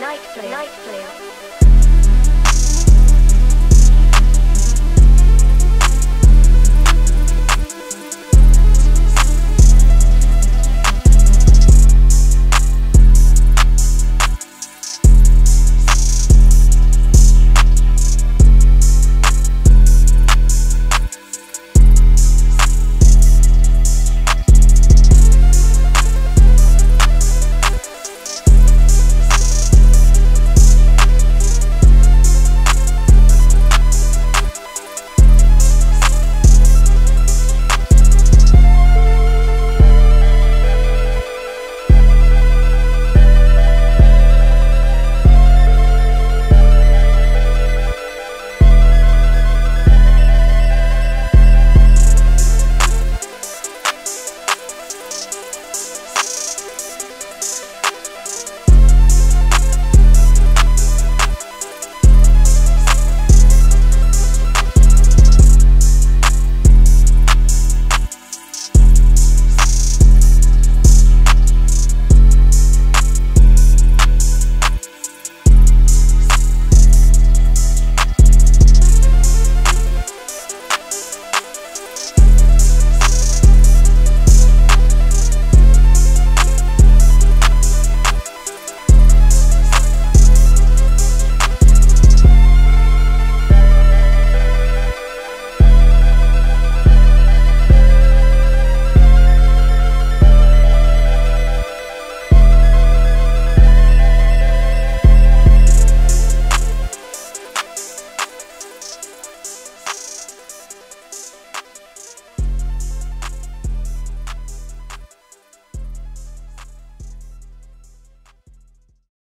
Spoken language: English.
night Player. night Player.